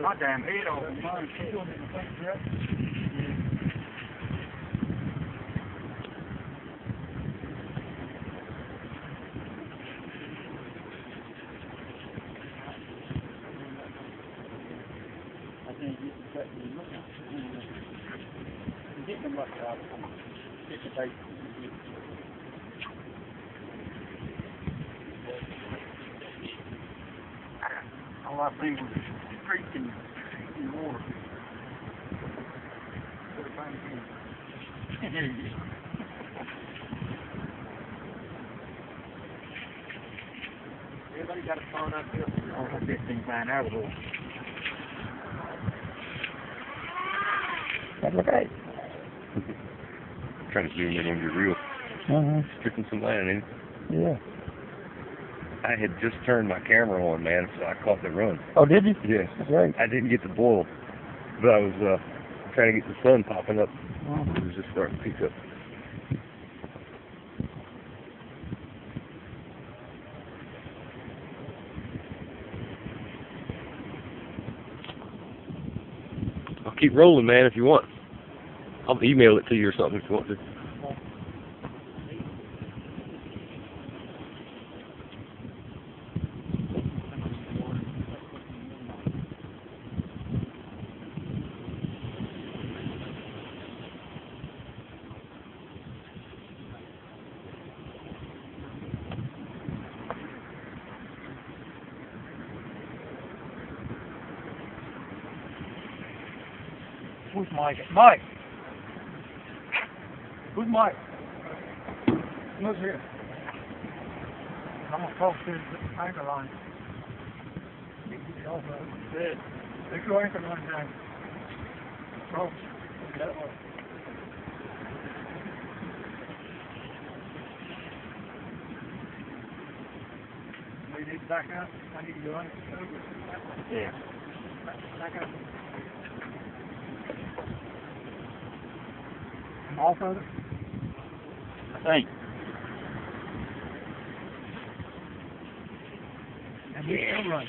my damn head. Mine, she's going in the same direction. I think you can cut the look out. Get the muck out. Get the bait. All I see was creaking in water. Put it back in. There you. Everybody got a phone out there? Oh, hope this thing flying out of the water. That's okay. Trying to zoom in on your reel, Uh-huh. stripping some land in. Yeah. I had just turned my camera on, man, so I caught the run. Oh, did you? Yes. That's great. I didn't get the boil, but I was uh, trying to get the sun popping up. Uh-huh. It was just starting to pick up. I'll keep rolling, man, if you want. I'll email it to you or something if you want to. Who's Mike? Mike! Who's Mike? Who's here? I'm gonna talk to the anchor line. Good. Take your anchor line down. Approach. That way. We need to back up. I need to go in. Yeah. Back up. Off of it? I think. And we still running.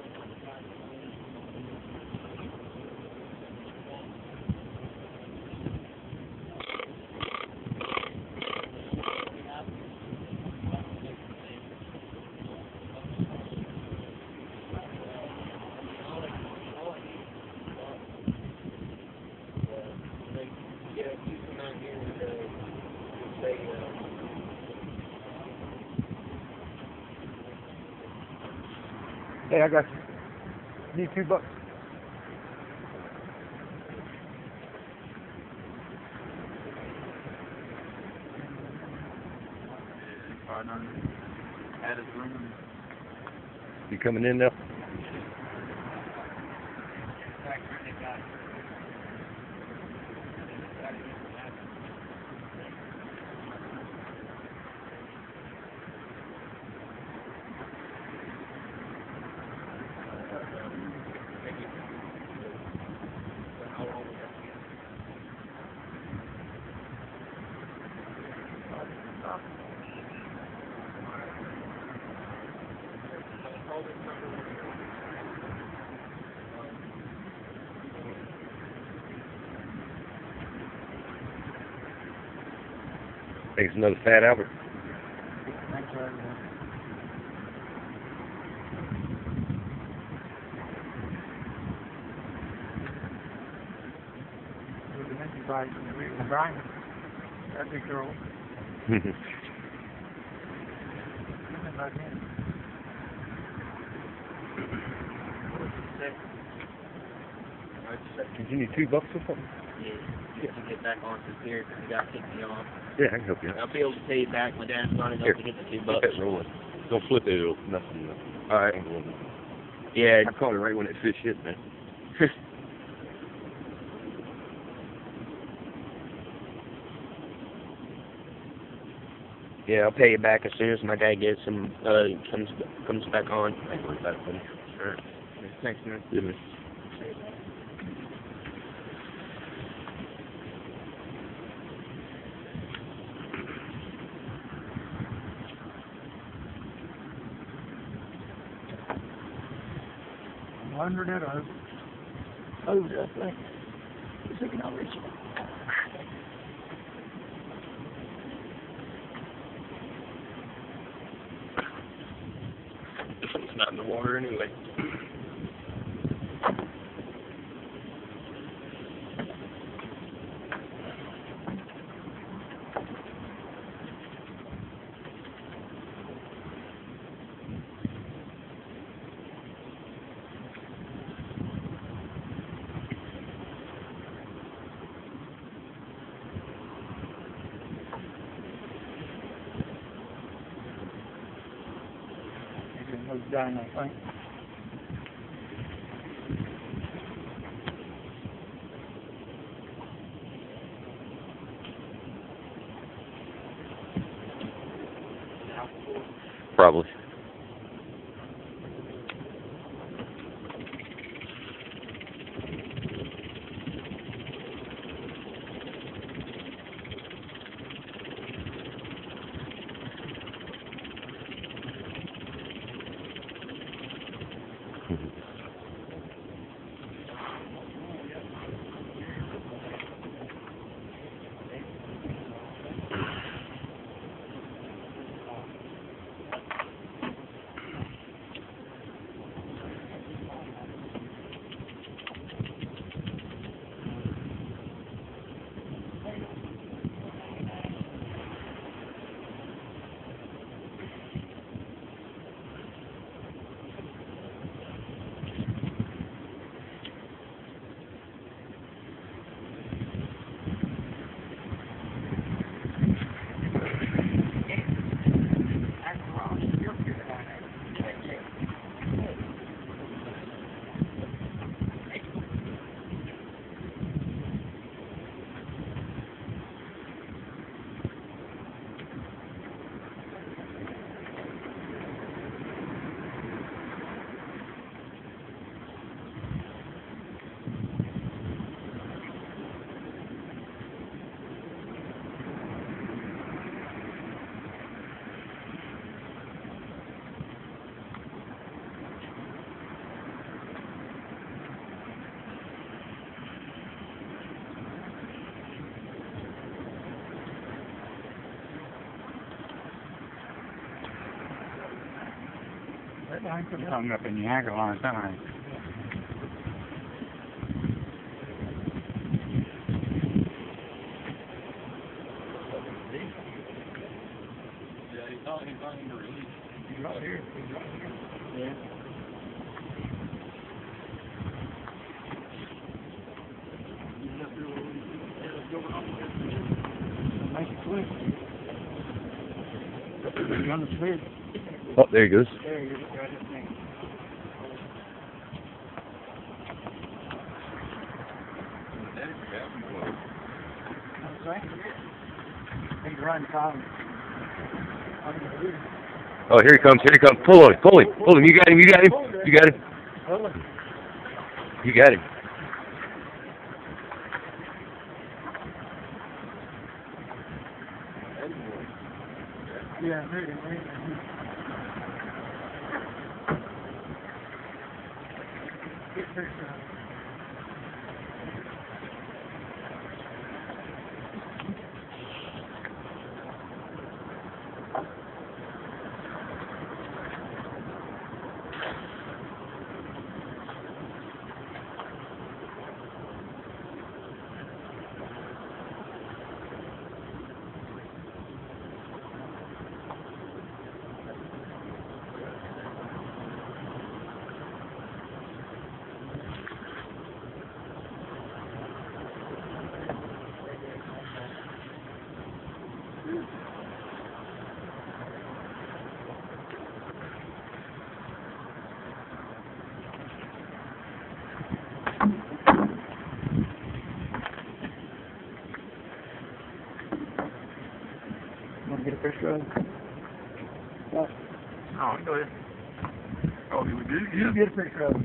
Hey, I got you. Need two bucks. Added room. You coming in now? Another Fat Albert. Thanks, sir. Good to meet you. Right, Brian. That'd be cool. Did you need two bucks or something? Yeah, you have to get back on the pier because the guy kicked me off. Yeah, I can help you. I'll be able to pay you back. My dad's not enough Here. to get the two Keep bucks. that rolling. Don't flip it, it'll nothing. All right. Yeah, I caught it right when it fish hit, man. yeah, I'll pay you back as soon as my dad gets him. Uh, comes comes back on. Ain't worried buddy. Sure. Thanks, man. Yeah, man. Hundred oh. it over. Over, I think. It's looking over each It's not in the water anyway. Down, I think. Probably. Could hung up in the anchor line somewhere. He's right. He's right here. Yeah. Make it quick. He's on switch. Oh, there he goes. There he is, Oh, here he comes. Here he comes. Pull him. Pull him. Pull him. You got him. You got him. You got him. You got him. Yeah, there you go. Get of it? Oh, go ahead. Oh? You get a picture of it.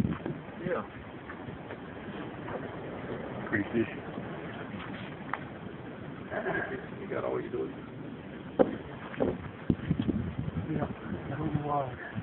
Yeah. Pretty fishy. You got all you do. Yeah, I don't know why.